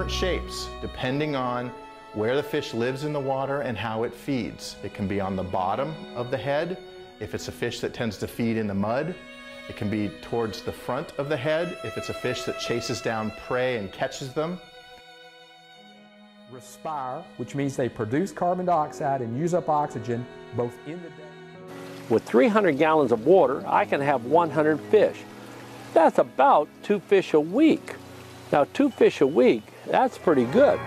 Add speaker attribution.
Speaker 1: different shapes depending on where the fish lives in the water and how it feeds. It can be on the bottom of the head, if it's a fish that tends to feed in the mud. It can be towards the front of the head, if it's a fish that chases down prey and catches them.
Speaker 2: Respire, which means they produce carbon dioxide and use up oxygen both in the day.
Speaker 3: With 300 gallons of water, I can have 100 fish. That's about two fish a week. Now, two fish a week, that's pretty good.